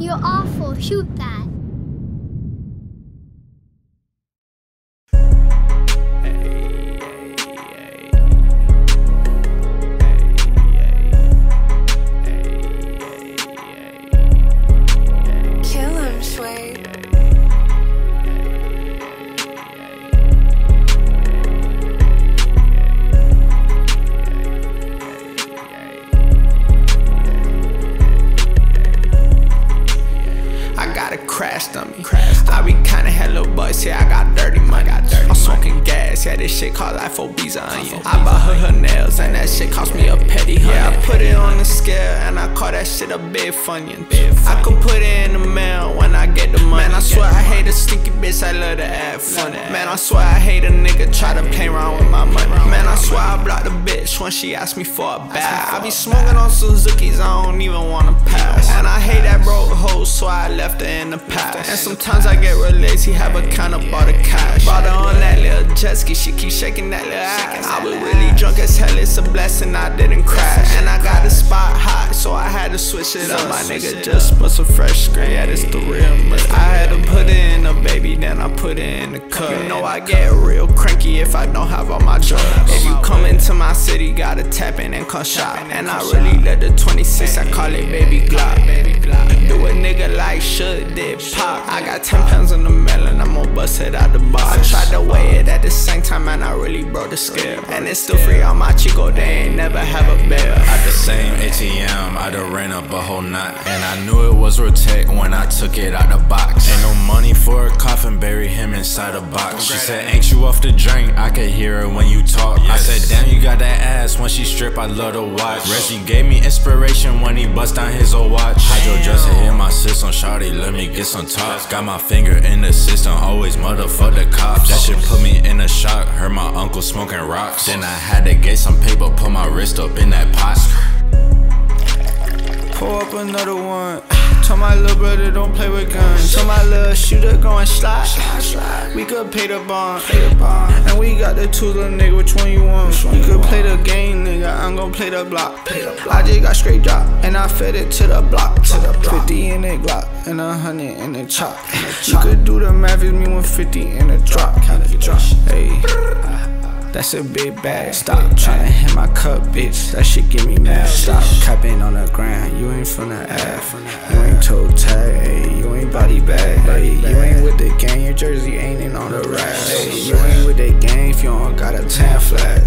You're awful. Shoot that. Yeah, I got dirty money. I'm smoking gas, yeah, this shit cost like four beats of onion. I bought her her nails, and that shit cost me a petty hundred. Yeah, I put it on the scale, and I call that shit a big funyun. I could put it in the mail when I get the money. Man, I swear I hate a stinky bitch, I love to act funny. Man, I swear I hate a nigga try to play around with my money. Man, I swear I blocked the bitch when she asked me for a bag. I be smoking on Suzuki's, I don't even wanna pass. And I hate that broke hoe, so I left her in the past. And sometimes I get real lazy, have a kind of bought a cash. Bought her on that little jet ski, she keep shaking that little ass. I was really drunk as hell, it's a blessing I didn't crash. And I got a spot hot, so I had to switch it up. My nigga just bust a fresh screen, yeah, this the real murder. I had to put in a baby, then I put it in the cup. You know I get real cranky if I don't have all my drugs. If you come into my city, gotta tap in and come shop. And I really let the 26, I call it baby Glock. Do a nigga like should did pop. I got 10 pounds in the melon, I'm gon' bust it out the box. I tried to weigh it at the same time, and I really broke the scale. And it's still free on my Chico, they ain't never have a. At the same ATM, I done ran up a whole knot. And I knew it was Rotec when I took it out the box. Ain't no money for a coffin, bury him inside a box. She said, Ain't you off the drink? I could hear her when you talk. I said, Damn, you got that ass. When she strip, I love to watch. Reggie gave me inspiration when he bust down his old watch. Hydro just hit my system, shawty, let me get some tops. Got my finger in the system, always motherfuck the cops. That shit put me shock. Heard my uncle smoking rocks. Then I had to get some paper, put my wrist up in that pot. Pull up another one. Tell my little brother don't play with guns. Tell my little shooter going slide. We could pay the bond. And we got the two little nigga, which one you want? You could play the game, nigga. I'm gon' play the block. I just got straight drop, and I fed it to the block. To the 50 in the Glock, and a hundred in the chop. You could do the math, it's me 150 in the drop. Hey. That's a big bag. Stop tryna hit my cup, bitch. That shit get me mad. Stop capping on the ground. You ain't from the app. You ain't toe tag. You ain't body bag. You ain't with the gang. Your jersey ain't in on the rack. You ain't with the gang if you don't got a tan flag.